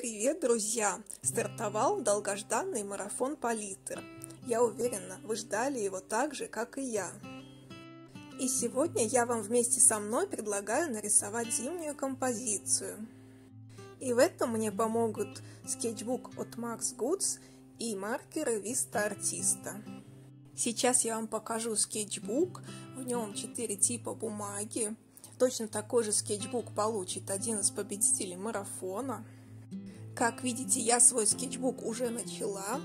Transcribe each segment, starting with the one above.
Привет, друзья! Стартовал долгожданный марафон Политер. Я уверена, вы ждали его так же, как и я. И сегодня я вам вместе со мной предлагаю нарисовать зимнюю композицию. И в этом мне помогут скетчбук от Max Goods и маркеры Vista Artista. Сейчас я вам покажу скетчбук, в нем 4 типа бумаги. Точно такой же скетчбук получит один из победителей марафона. Как видите, я свой скетчбук уже начала.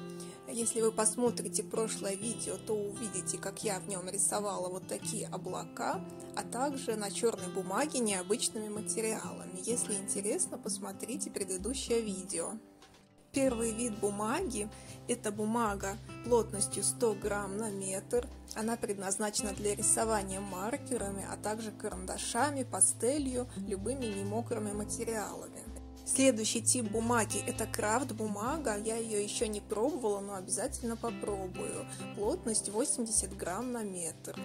Если вы посмотрите прошлое видео, то увидите, как я в нем рисовала вот такие облака, а также на черной бумаге необычными материалами. Если интересно, посмотрите предыдущее видео. Первый вид бумаги – это бумага плотностью 100 грамм на метр. Она предназначена для рисования маркерами, а также карандашами, пастелью, любыми немокрыми материалами. Следующий тип бумаги – это крафт бумага. Я ее еще не пробовала, но обязательно попробую. Плотность 80 грамм на метр.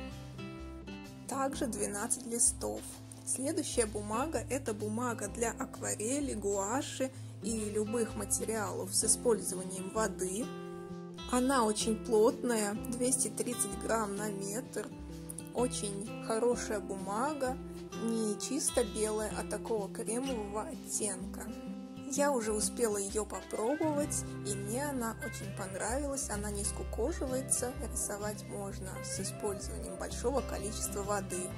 Также 12 листов. Следующая бумага – это бумага для акварели, гуаши и любых материалов с использованием воды. Она очень плотная, 230 грамм на метр. Очень хорошая бумага, не чисто белая, а такого кремового оттенка. Я уже успела ее попробовать, и мне она очень понравилась. Она не скукоживается, рисовать можно с использованием большого количества воды.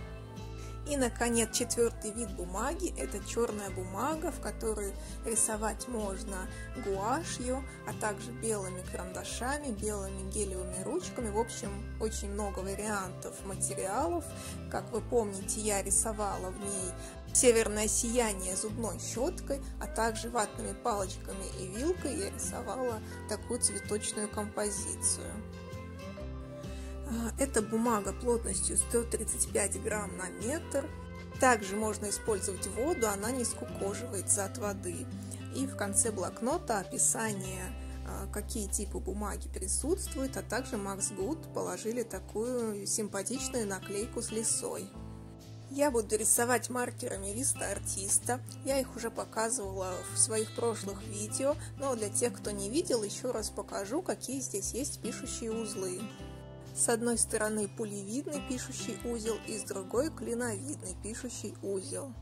И, наконец, четвертый вид бумаги – это черная бумага, в которой рисовать можно гуашью, а также белыми карандашами, белыми гелевыми ручками. В общем, очень много вариантов материалов. Как вы помните, я рисовала в ней северное сияние зубной щеткой, а также ватными палочками и вилкой я рисовала такую цветочную композицию. А, это бумага плотностью 135 грамм на метр. Также можно использовать воду, она не скукоживается от воды. И в конце блокнота описание, а, какие типы бумаги присутствуют, а также Max Good положили такую симпатичную наклейку с лисой. Я буду рисовать маркерами Vista Артиста. Я их уже показывала в своих прошлых видео, но для тех, кто не видел, еще раз покажу, какие здесь есть пишущие узлы. С одной стороны пулевидный пишущий узел и с другой клиновидный пишущий узел.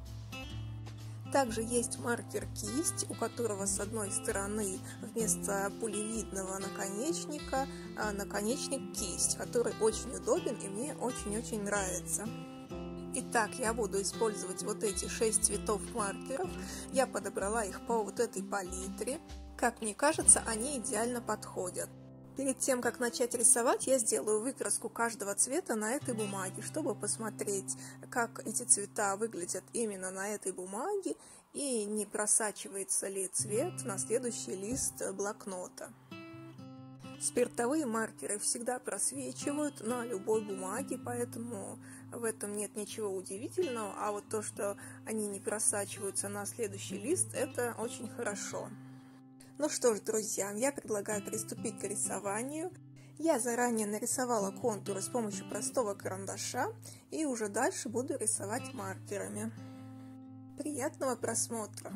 Также есть маркер кисть, у которого с одной стороны вместо пулевидного наконечника а, наконечник кисть, который очень удобен и мне очень-очень нравится. Итак, я буду использовать вот эти шесть цветов маркеров. Я подобрала их по вот этой палитре. Как мне кажется, они идеально подходят. Перед тем, как начать рисовать, я сделаю выкраску каждого цвета на этой бумаге, чтобы посмотреть, как эти цвета выглядят именно на этой бумаге и не просачивается ли цвет на следующий лист блокнота. Спиртовые маркеры всегда просвечивают на любой бумаге, поэтому в этом нет ничего удивительного, а вот то, что они не просачиваются на следующий лист, это очень хорошо. Ну что ж, друзья, я предлагаю приступить к рисованию. Я заранее нарисовала контуры с помощью простого карандаша и уже дальше буду рисовать маркерами. Приятного просмотра!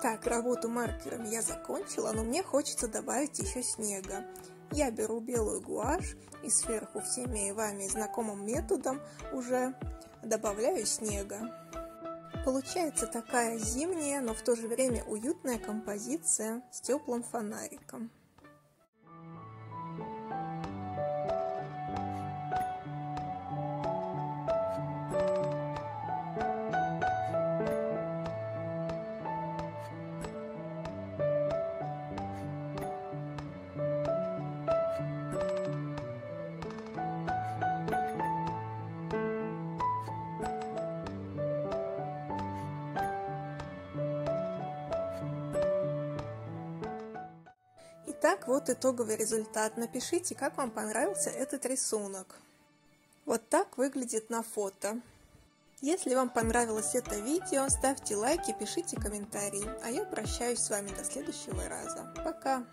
Итак, работу маркером я закончила, но мне хочется добавить еще снега. Я беру белую гуашь и сверху всеми вами знакомым методом уже добавляю снега. Получается такая зимняя, но в то же время уютная композиция с теплым фонариком. Итак, вот итоговый результат. Напишите, как вам понравился этот рисунок. Вот так выглядит на фото. Если вам понравилось это видео, ставьте лайки, пишите комментарии. А я прощаюсь с вами до следующего раза. Пока!